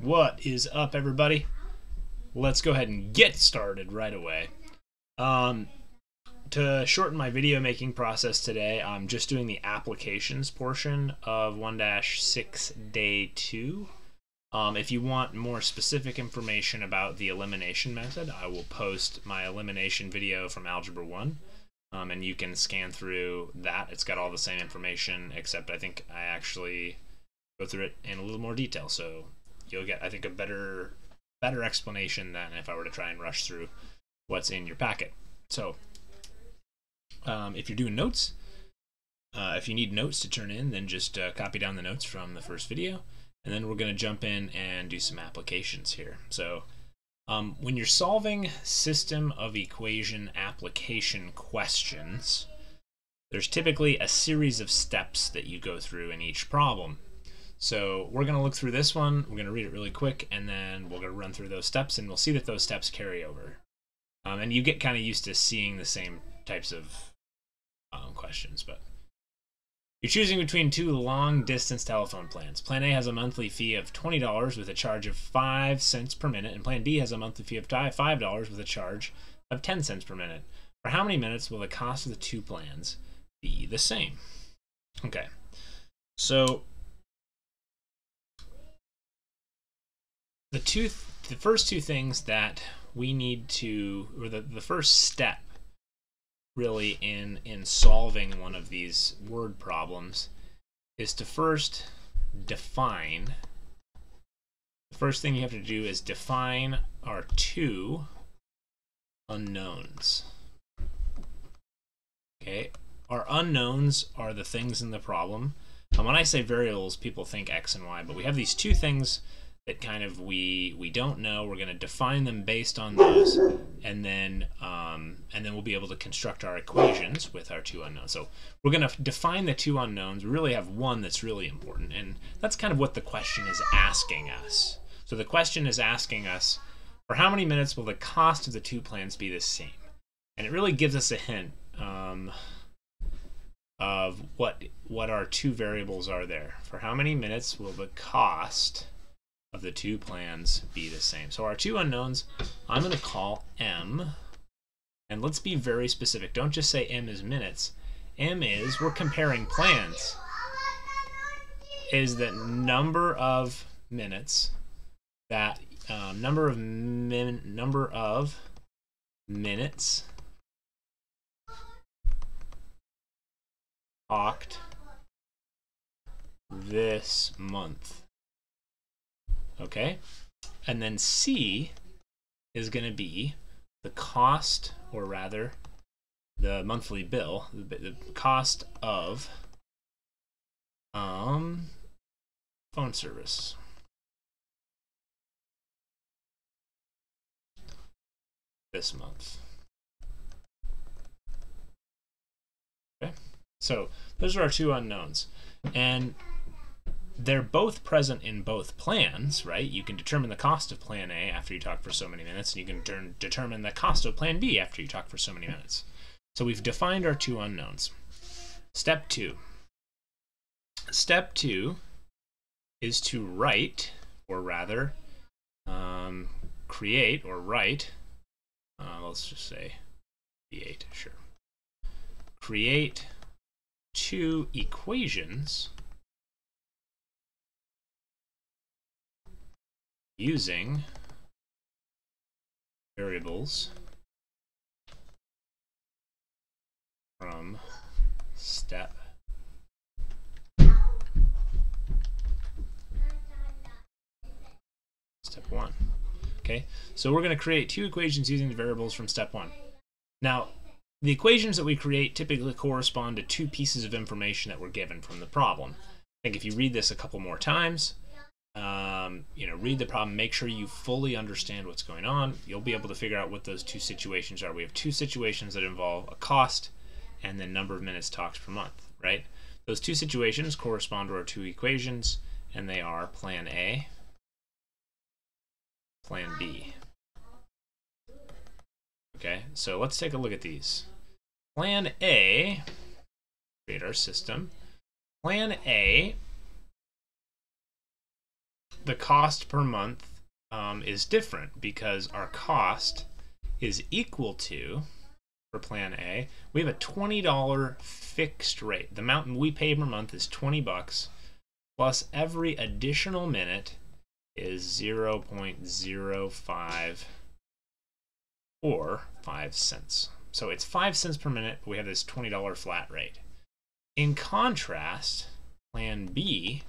What is up, everybody? Let's go ahead and get started right away. Um, to shorten my video making process today, I'm just doing the applications portion of 1-6 day 2. Um, if you want more specific information about the elimination method, I will post my elimination video from Algebra 1. Um, and you can scan through that. It's got all the same information, except I think I actually go through it in a little more detail. So you'll get, I think, a better better explanation than if I were to try and rush through what's in your packet. So um, if you're doing notes, uh, if you need notes to turn in, then just uh, copy down the notes from the first video. And then we're going to jump in and do some applications here. So um, when you're solving system of equation application questions, there's typically a series of steps that you go through in each problem. So we're going to look through this one, we're going to read it really quick, and then we're going to run through those steps, and we'll see that those steps carry over. Um, and you get kind of used to seeing the same types of um, questions. But you're choosing between two long distance telephone plans. Plan A has a monthly fee of $20 with a charge of 5 cents per minute, and Plan B has a monthly fee of $5 with a charge of 10 cents per minute. For how many minutes will the cost of the two plans be the same? Okay, so the two the first two things that we need to or the, the first step really in in solving one of these word problems is to first define the first thing you have to do is define our two unknowns. Okay? Our unknowns are the things in the problem. And when i say variables people think x and y but we have these two things that kind of we we don't know. We're going to define them based on those, and then um, and then we'll be able to construct our equations with our two unknowns. So we're going to define the two unknowns. We really have one that's really important, and that's kind of what the question is asking us. So the question is asking us, for how many minutes will the cost of the two plans be the same? And it really gives us a hint um, of what what our two variables are there. For how many minutes will the cost of the two plans be the same. So our two unknowns, I'm going to call M. And let's be very specific. Don't just say M is minutes. M is, we're comparing plans, is the number of minutes that um, number of min, number of minutes talked this month. Okay? And then C is going to be the cost, or rather, the monthly bill, the, cost of um, phone service. This month. Okay, so those are our two unknowns. And they're both present in both plans, right? You can determine the cost of plan A after you talk for so many minutes, and you can determine the cost of plan B after you talk for so many minutes. So we've defined our two unknowns. Step two. Step two is to write, or rather, um, create or write, uh, let's just say create, sure. Create two equations using variables from step step one. Okay, so we're going to create two equations using the variables from step one. Now, the equations that we create typically correspond to two pieces of information that were given from the problem. I think if you read this a couple more times, um, you know, read the problem, make sure you fully understand what's going on. You'll be able to figure out what those two situations are. We have two situations that involve a cost and the number of minutes talked per month, right? Those two situations correspond to our two equations, and they are plan A, plan B. Okay, so let's take a look at these. Plan A, create our system. Plan A the cost per month um, is different because our cost is equal to for plan A, we have a $20 fixed rate. The amount we pay per month is 20 bucks plus every additional minute is 0.05 or 5 cents. So it's 5 cents per minute, but we have this $20 flat rate. In contrast, plan B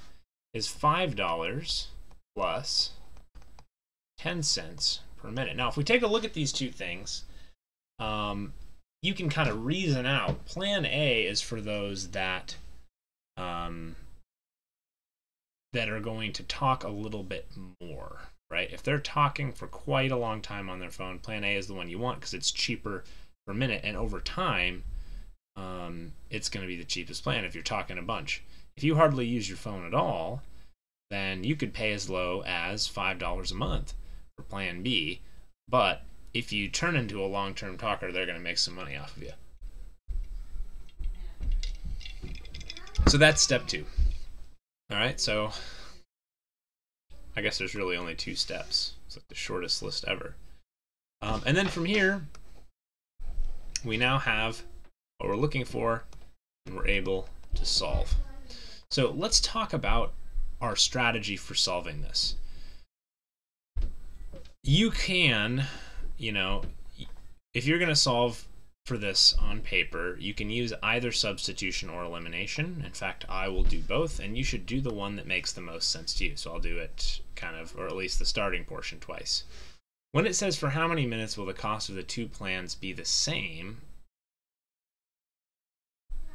is $5 plus 10 cents per minute. Now, if we take a look at these two things, um, you can kind of reason out. Plan A is for those that um, that are going to talk a little bit more, right? If they're talking for quite a long time on their phone, Plan A is the one you want because it's cheaper per minute, and over time, um, it's going to be the cheapest plan if you're talking a bunch. If you hardly use your phone at all, then you could pay as low as $5 a month for Plan B. But if you turn into a long term talker, they're going to make some money off of you. So that's step two. All right, so I guess there's really only two steps. It's like the shortest list ever. Um, and then from here, we now have what we're looking for, and we're able to solve. So let's talk about our strategy for solving this. You can, you know, if you're going to solve for this on paper, you can use either substitution or elimination. In fact, I will do both, and you should do the one that makes the most sense to you. So I'll do it kind of, or at least the starting portion twice. When it says for how many minutes will the cost of the two plans be the same,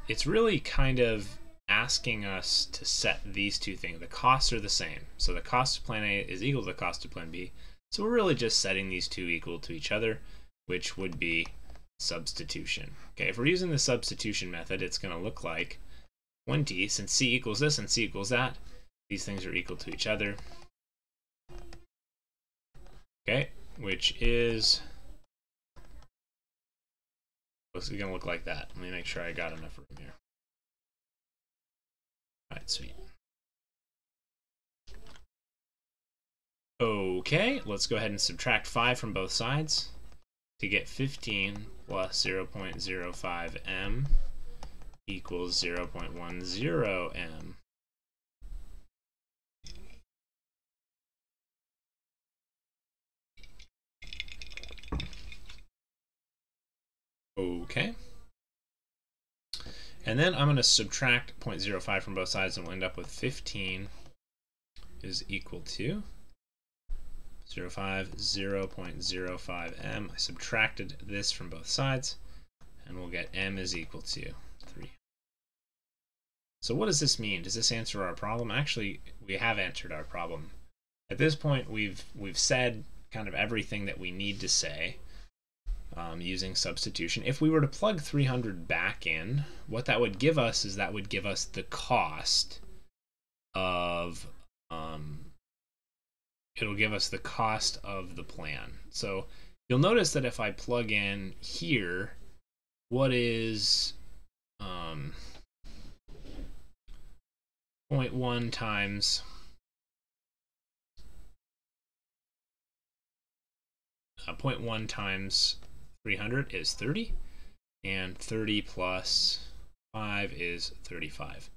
it's really kind of asking us to set these two things. The costs are the same. So the cost of plan A is equal to the cost of plan B. So we're really just setting these two equal to each other, which would be substitution. Okay, if we're using the substitution method, it's going to look like 20, since C equals this and C equals that, these things are equal to each other. Okay, which is it's going to look like that. Let me make sure I got enough room here. All right, sweet. Okay, let's go ahead and subtract 5 from both sides to get 15 plus 0.05 m equals 0.10 m. Okay. And then I'm going to subtract 0.05 from both sides and we'll end up with 15 is equal to 0.05, 0.05 m. I subtracted this from both sides and we'll get m is equal to 3. So what does this mean? Does this answer our problem? Actually, we have answered our problem. At this point, we've we've said kind of everything that we need to say um, using substitution. If we were to plug 300 back in, what that would give us is that would give us the cost of, um, it'll give us the cost of the plan. So you'll notice that if I plug in here, what is um, 0.1 times uh, 0.1 times 300 is 30, and 30 plus 5 is 35.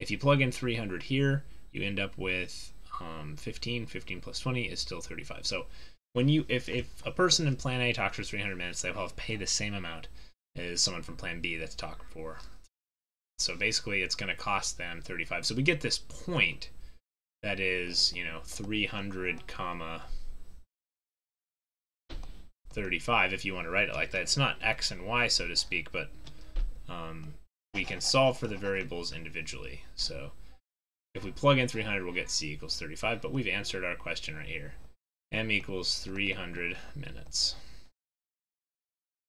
If you plug in 300 here, you end up with um, 15. 15 plus 20 is still 35. So when you, if, if a person in Plan A talks for 300 minutes, they'll have pay the same amount as someone from Plan B that's talked for. So basically, it's going to cost them 35. So we get this point that is, you know, 300 comma 35 if you want to write it like that. It's not x and y, so to speak, but um, we can solve for the variables individually. So if we plug in 300, we'll get c equals 35, but we've answered our question right here. m equals 300 minutes.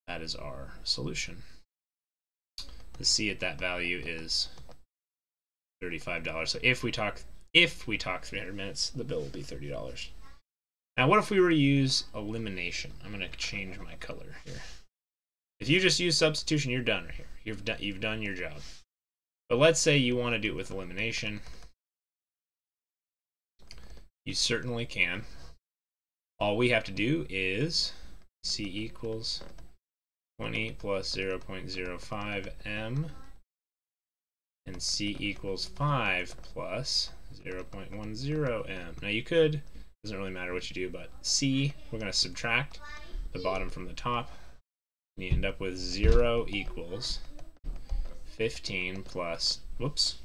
That is our solution. The c at that value is $35. So if we talk if we talk 300 minutes, the bill will be $30. Now, what if we were to use elimination? I'm going to change my color here. If you just use substitution, you're done right here. You've done, you've done your job. But let's say you want to do it with elimination. You certainly can. All we have to do is C equals 20 plus 0.05 m and C equals 5 plus 0.10 m. Now you could, doesn't really matter what you do, but C, we're going to subtract the bottom from the top. And you end up with 0 equals 15 plus, whoops,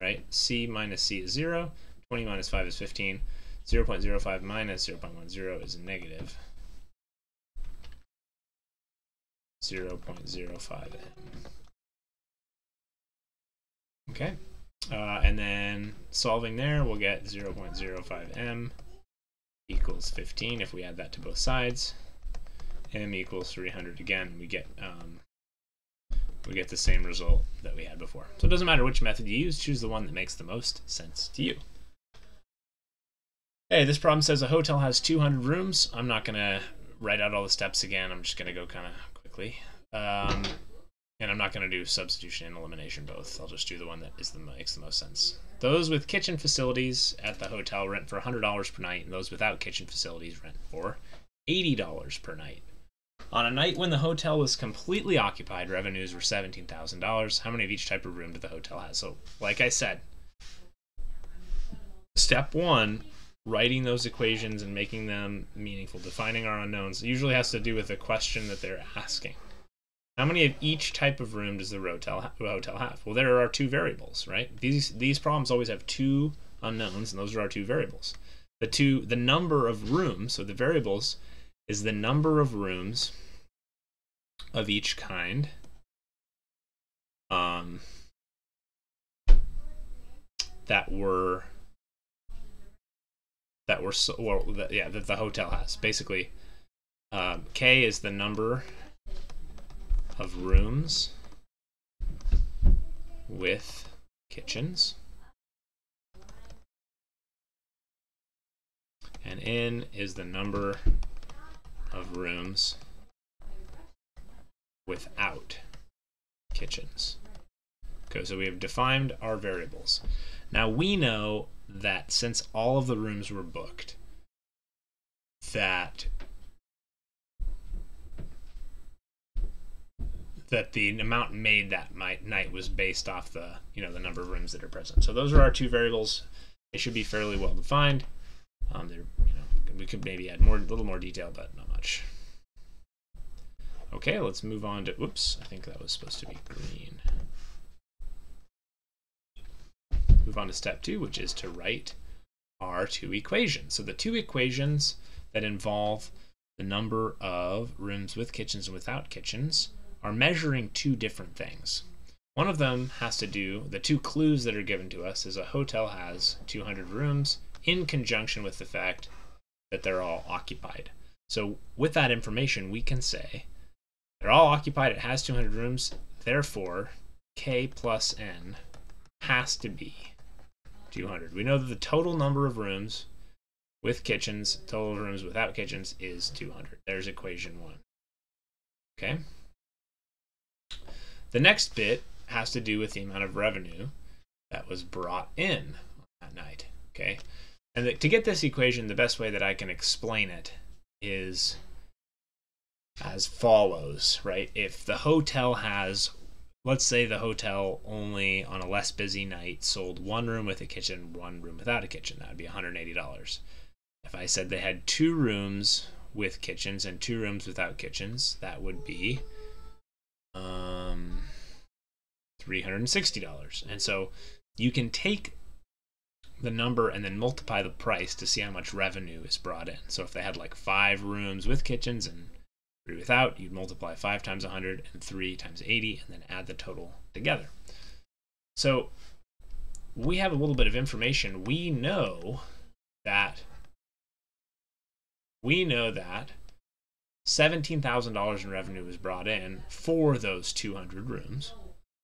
right? C minus C is 0, 20 minus 5 is 15, 0 0.05 minus 0.10 is negative 0.05. Okay, uh, and then solving there, we'll get 0.05 m equals 15 if we add that to both sides. m equals 300 again, we get um, we get the same result that we had before. So it doesn't matter which method you use, choose the one that makes the most sense to you. Hey, this problem says a hotel has 200 rooms. I'm not going to write out all the steps again. I'm just going to go kind of quickly. Um, and I'm not going to do substitution and elimination both. I'll just do the one that is the makes the most sense. Those with kitchen facilities at the hotel rent for $100 per night, and those without kitchen facilities rent for $80 per night. On a night when the hotel was completely occupied, revenues were $17,000. How many of each type of room did the hotel have? So, like I said, step one, writing those equations and making them meaningful, defining our unknowns, usually has to do with the question that they're asking. How many of each type of room does the hotel hotel have? Well, there are two variables, right? These these problems always have two unknowns, and those are our two variables. The two the number of rooms, so the variables is the number of rooms of each kind. Um, that were that were so, well, that, yeah, that the hotel has. Basically, um, K is the number of rooms with kitchens. And N is the number of rooms without kitchens. Okay, so we have defined our variables. Now we know that since all of the rooms were booked, that that the amount made that night was based off the you know the number of rooms that are present. So those are our two variables. They should be fairly well defined. Um, they're you know we could maybe add more a little more detail, but not much. Okay, let's move on to, whoops, I think that was supposed to be green. Move on to step two, which is to write our two equations. So the two equations that involve the number of rooms with kitchens and without kitchens are measuring two different things. One of them has to do, the two clues that are given to us is a hotel has 200 rooms in conjunction with the fact that they're all occupied. So with that information, we can say they're all occupied. It has 200 rooms. Therefore, K plus N has to be 200. We know that the total number of rooms with kitchens, total rooms without kitchens is 200. There's equation one. Okay. The next bit has to do with the amount of revenue that was brought in that night. Okay. And the, to get this equation, the best way that I can explain it is as follows, right? If the hotel has, let's say the hotel only on a less busy night sold one room with a kitchen, one room without a kitchen, that would be $180. If I said they had two rooms with kitchens and two rooms without kitchens, that would be um, $360. And so you can take the number and then multiply the price to see how much revenue is brought in. So if they had like five rooms with kitchens and three without, you'd multiply 5 times 100 and 3 times 80 and then add the total together. So we have a little bit of information. We know that we know that $17,000 in revenue was brought in for those 200 rooms.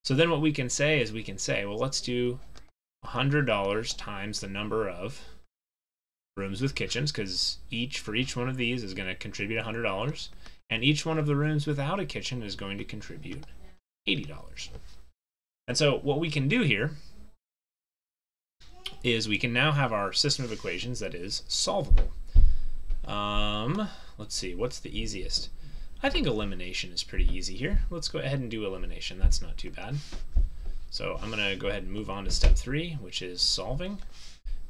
So then what we can say is we can say, well, let's do $100 times the number of rooms with kitchens because each for each one of these is going to contribute $100 and each one of the rooms without a kitchen is going to contribute $80. And so what we can do here is we can now have our system of equations that is solvable. Um, let's see, what's the easiest? I think elimination is pretty easy here. Let's go ahead and do elimination. That's not too bad. So I'm going to go ahead and move on to step three, which is solving.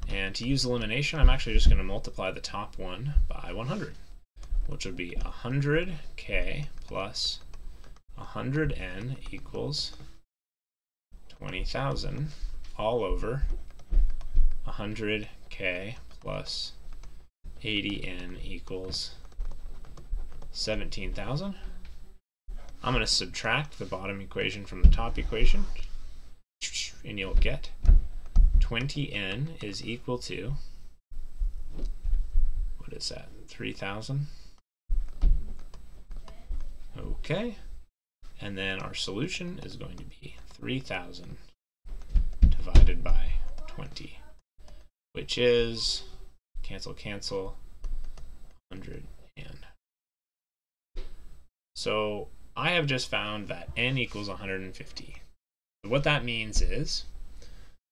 And to use elimination, I'm actually just going to multiply the top one by 100, which would be 100k plus 100n equals 20,000 all over 100k plus 80n equals 17,000. I'm going to subtract the bottom equation from the top equation, and you'll get 20n is equal to, what is that, 3,000? Okay. And then our solution is going to be 3,000 divided by 20, which is, cancel, cancel, 100 and. So I have just found that n equals 150. What that means is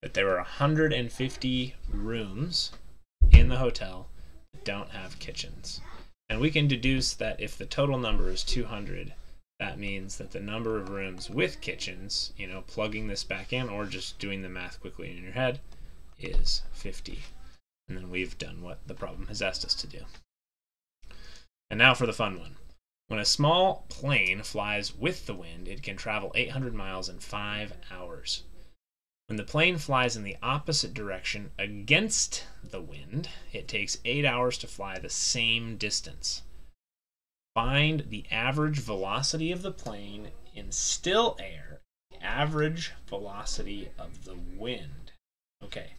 that there are 150 rooms in the hotel that don't have kitchens. And we can deduce that if the total number is 200, that means that the number of rooms with kitchens, you know, plugging this back in or just doing the math quickly in your head, is 50. And then we've done what the problem has asked us to do. And now for the fun one. When a small plane flies with the wind, it can travel 800 miles in 5 hours. When the plane flies in the opposite direction against the wind, it takes 8 hours to fly the same distance. Find the average velocity of the plane in still air, average velocity of the wind. Okay.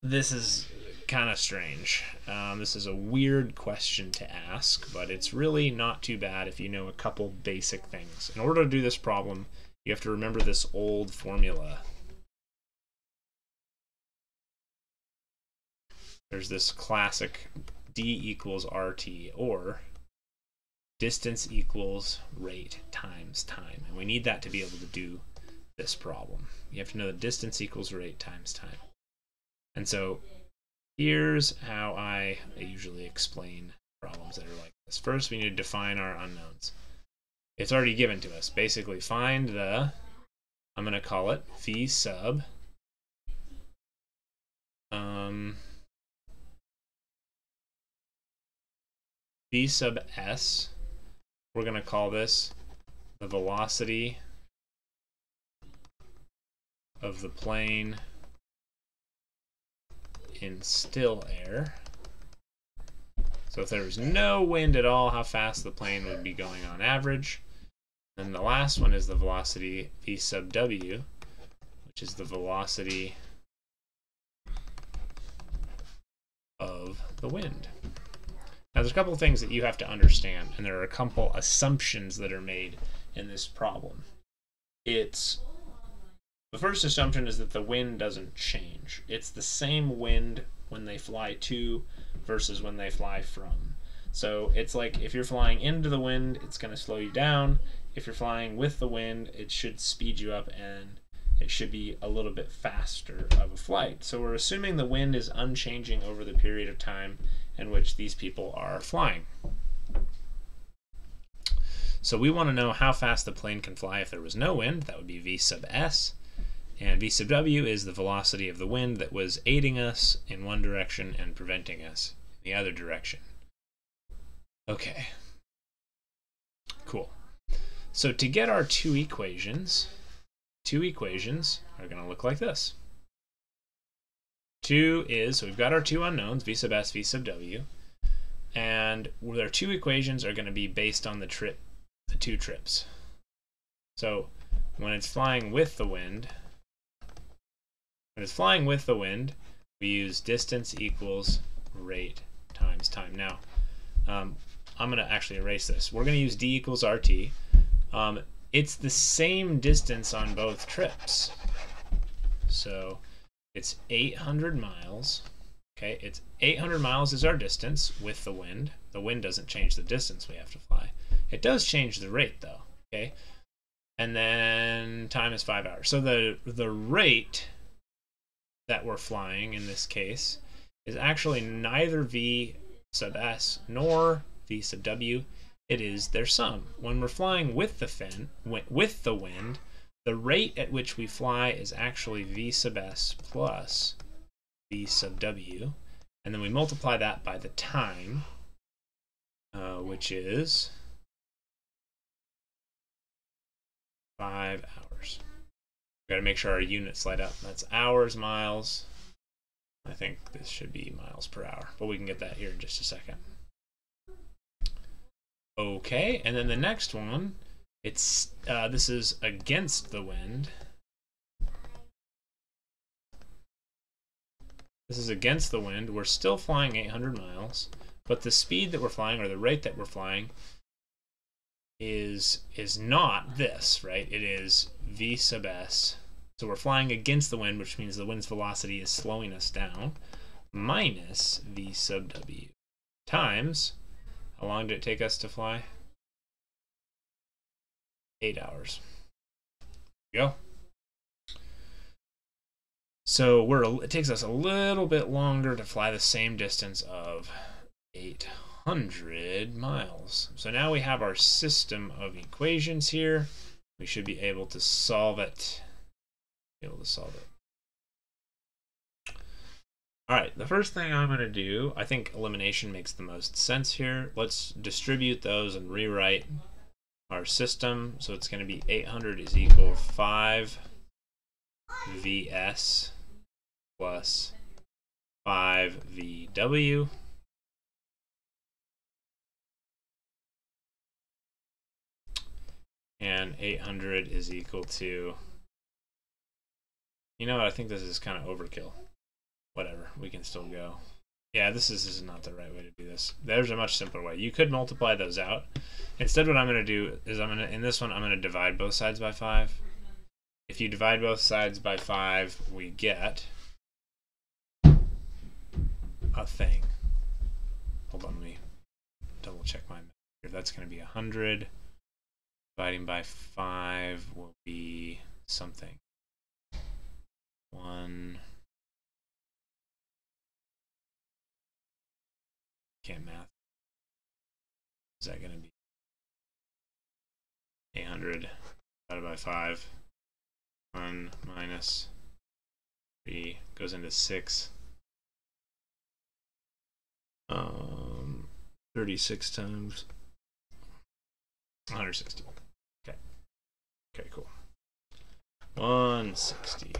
This is kind of strange. Um, this is a weird question to ask, but it's really not too bad if you know a couple basic things. In order to do this problem, you have to remember this old formula. There's this classic d equals rt, or distance equals rate times time. And we need that to be able to do this problem. You have to know that distance equals rate times time. And so here's how I usually explain problems that are like this. First, we need to define our unknowns. It's already given to us. Basically, find the, I'm going to call it v sub um, v sub s we're going to call this the velocity of the plane in still air. So if there was no wind at all, how fast the plane would be going on average. And the last one is the velocity v sub w, which is the velocity of the wind. Now, there's a couple of things that you have to understand, and there are a couple assumptions that are made in this problem. It's the first assumption is that the wind doesn't change. It's the same wind when they fly to versus when they fly from. So it's like if you're flying into the wind, it's going to slow you down. If you're flying with the wind, it should speed you up and it should be a little bit faster of a flight. So we're assuming the wind is unchanging over the period of time in which these people are flying. So we want to know how fast the plane can fly if there was no wind. That would be v sub s. And v sub w is the velocity of the wind that was aiding us in one direction and preventing us in the other direction. Okay. Cool. So to get our two equations, two equations are going to look like this. 2 is, so we've got our two unknowns, v sub s, v sub w, and their two equations are going to be based on the trip, the two trips. So when it's flying with the wind, it's flying with the wind, we use distance equals rate times time. Now, um, I'm going to actually erase this. We're going to use d equals rt. Um, it's the same distance on both trips. So it's 800 miles. Okay, it's 800 miles is our distance with the wind. The wind doesn't change the distance we have to fly. It does change the rate though. Okay, and then time is five hours. So the the rate that we're flying in this case is actually neither v sub s nor v sub w. It is their sum. When we're flying with the fin, with the wind, the rate at which we fly is actually v sub s plus v sub w, and then we multiply that by the time, uh, which is five hours. We got to make sure our units light up. That's hours, miles. I think this should be miles per hour, but we can get that here in just a second. Okay, and then the next one, it's uh, this is against the wind. This is against the wind. We're still flying 800 miles, but the speed that we're flying, or the rate that we're flying, is is not this, right? It is v sub s. So we're flying against the wind, which means the wind's velocity is slowing us down, minus v sub w times, how long did it take us to fly? Eight hours. go. So we're it takes us a little bit longer to fly the same distance of 800 miles. So now we have our system of equations here. We should be able to solve it. Be able to solve it. All right, the first thing I'm going to do, I think elimination makes the most sense here. Let's distribute those and rewrite our system. So it's going to be 800 is equal 5 VS plus 5VW. And 800 is equal to, you know what, I think this is kind of overkill. Whatever, we can still go. Yeah, this is, this is not the right way to do this. There's a much simpler way. You could multiply those out. Instead, what I'm going to do is I'm going to, in this one, I'm going to divide both sides by 5. If you divide both sides by 5, we get a thing. Hold on, let me double check my here. That's going to be 100. Dividing by 5 will be something. 1. Can't math. Is that going to be 800 divided by 5? 1 minus 3 goes into 6 um, 36 times 160. Okay. Okay, cool. 160.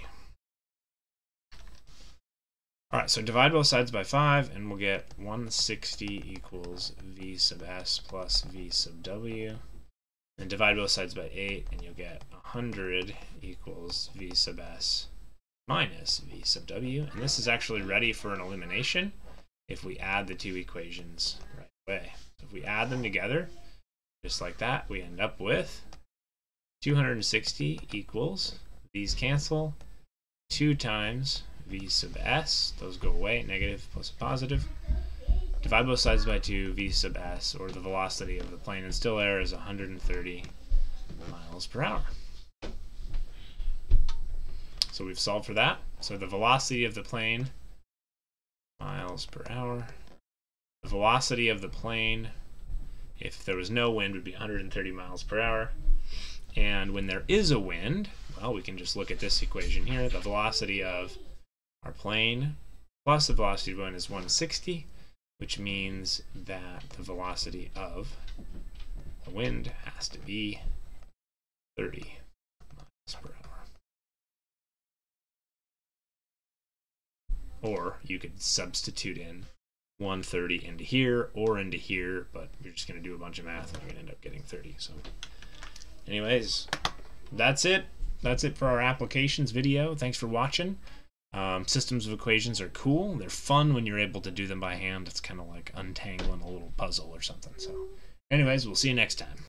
All right, so divide both sides by 5, and we'll get 160 equals v sub s plus v sub w. And divide both sides by 8, and you'll get 100 equals v sub s minus v sub w. And this is actually ready for an elimination if we add the two equations right away. So if we add them together, just like that, we end up with 260 equals, these cancel, 2 times v sub s, those go away, negative plus positive. Divide both sides by 2, v sub s, or the velocity of the plane in still air is 130 miles per hour. So we've solved for that. So the velocity of the plane miles per hour. The velocity of the plane, if there was no wind, would be 130 miles per hour. And when there is a wind, well, we can just look at this equation here. The velocity of our plane plus the velocity of wind is 160, which means that the velocity of the wind has to be 30 miles per hour. Or you could substitute in 130 into here or into here, but you're just going to do a bunch of math and you're going to end up getting 30. So anyways, that's it. That's it for our applications video. Thanks for watching. Um, systems of equations are cool. They're fun when you're able to do them by hand. It's kind of like untangling a little puzzle or something. So anyways, we'll see you next time.